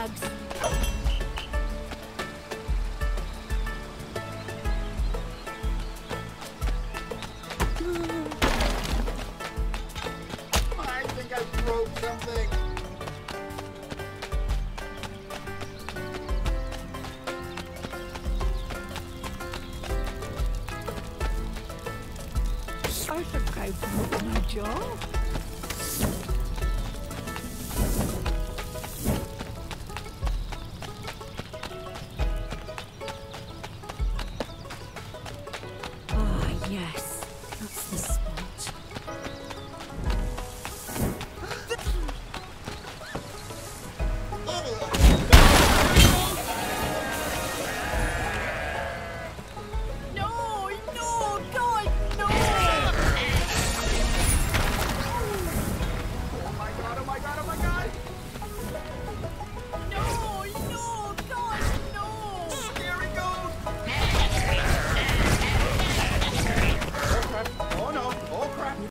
bugs. I think I broke something. I think I've broken my jaw. Yes, that's the